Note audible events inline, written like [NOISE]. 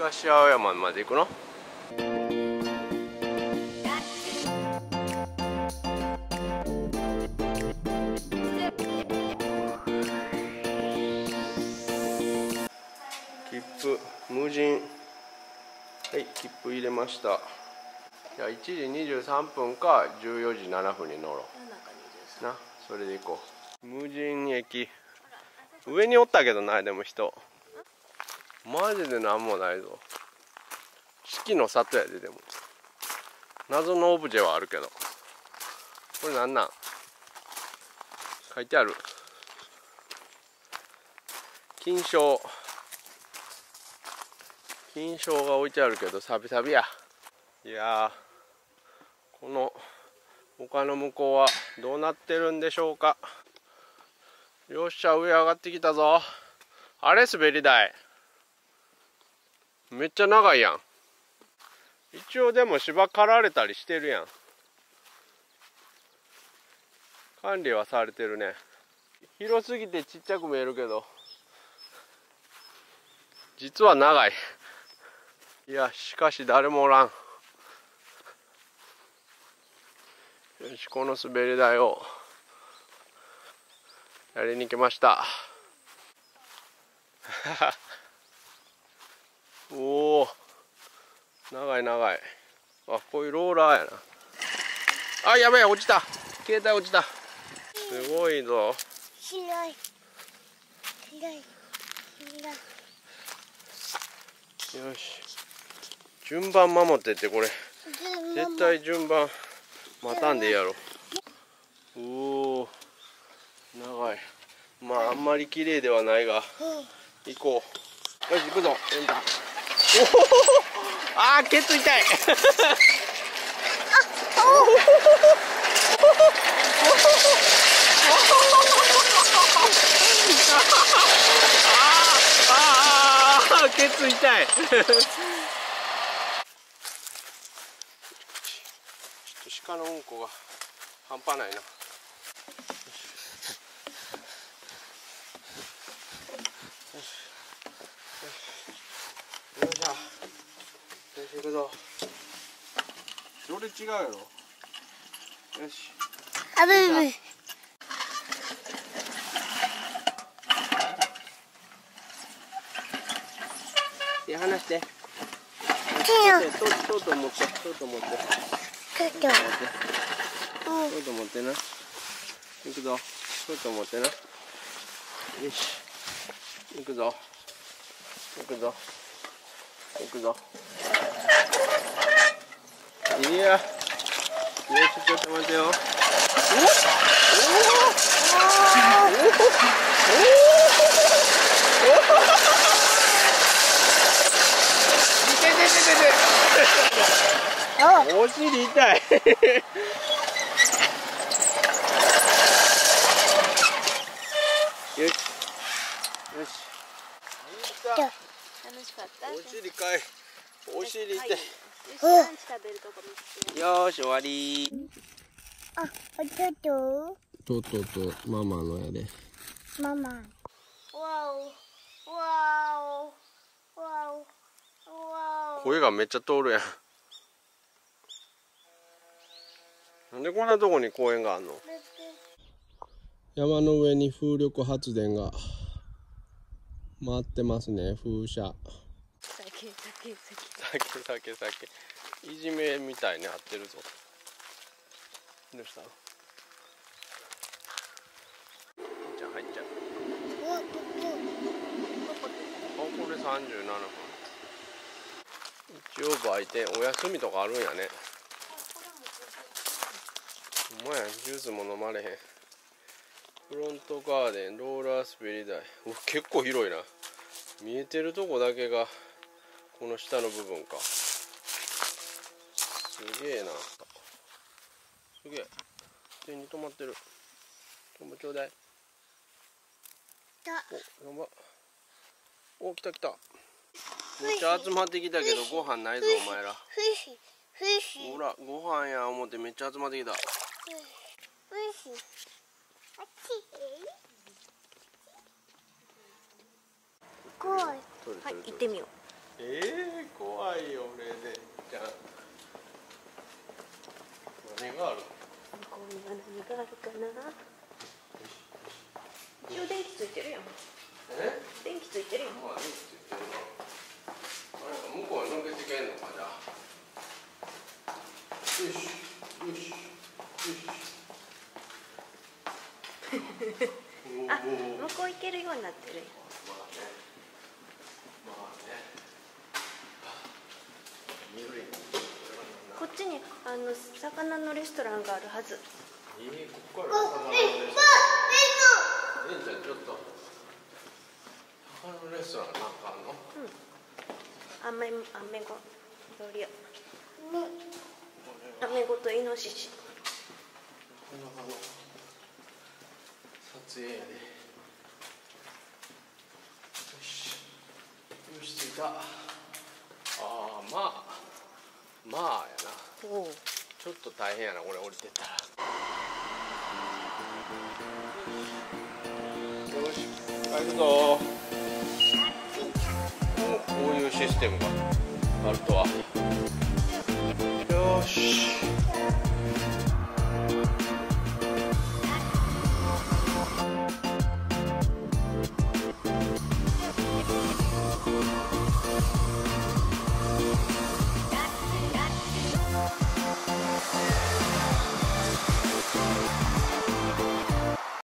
東青山まで行くの？切符。無人。はい切符入れました。じゃあ1時23分か14時7分に乗ろう。なそれで行こう。無人駅。上におったけどなでも人マジで何もないぞ。四季の里やででも。謎のオブジェはあるけど。これなんなん？書いてある。金賞。金賞が置いてあるけどサビサビや。いやこの丘の向こうはどうなってるんでしょうか。よっしゃ上上がってきたぞ。あれ？滑り台。めっちゃ長いやん。一応でも芝刈られたりしてるやん。管理はされてるね。広すぎてちっちゃく見えるけど。実は長い。いやしかし誰もおらん。よしこの滑り台を。やりに来ました。おお長い長い。あこういうローラーやな。あやべえ落ちた。携帯落ちた。すごいぞ。白い。白い。白い。よし。順番守ってってこれ。絶対順番待たんでいいやろ。おお長い。まああんまり綺麗ではないが。行こう。よし行くぞ。エンタおおあーケツ痛い。あーあーケツ痛いちょっと鹿のうんこが半端ないなよいしょよし行くぞそれ違うやろよし。あぶぶ離して。持って持って。ちょっと。うんとうとう持ってな。行くぞ。持ってな。よし。行くぞ。行くぞ。行くぞいやよしちょっと待てよ。おお尻痛いよしよしじゃ楽しかったお尻かいお尻痛いよしランチ食べるとこ見つけよよーし終わり。あちょっととうとうとママのやで。ママ。うわおわおわおわお声がめっちゃ通るやん。なんでこんなとこに公園があんの？山の上に風力発電が回ってますね風車。酒酒酒。酒酒酒。いじめみたいに合ってるぞ。どうした？じゃあ入っちゃう。あこれ37分。一応売店お休みとかあるんやね。ほんまやジュースも飲まれへん。フロントガーデンローラー滑り台結構広いな。見えてるとこだけがこの下の部分か。すげえな。すげえ。手に止まってる。トンボちょうだい。おやば。お来た来た。めっちゃ集まってきたけどご飯ないぞお前ら。ほらご飯や思ってめっちゃ集まってきた。はい行ってみよえー、怖いよ俺で。じゃあ何がある？向こうには何があるかな？一応電気ついてるやん。え？電気ついてるやん。まあいいって言ってるなあれ向こうに抜けてけんのかじよしよしよし。お [LAUGHS] あお向こう行けるようになってる。やんまあねまあね緑にこっちにあの魚のレストランがあるはず。えー、ここから魚のレストランえんちゃんちょっと。魚のレストランなんかあんの？アメアメゴドリアアメゴとイノシシ。なかなかの撮影やでよし。よし着いた。ああまあまあやな。ちょっと大変やなこれ降りてったら。よし帰るぞ。おこういうシステムがあるとは。よし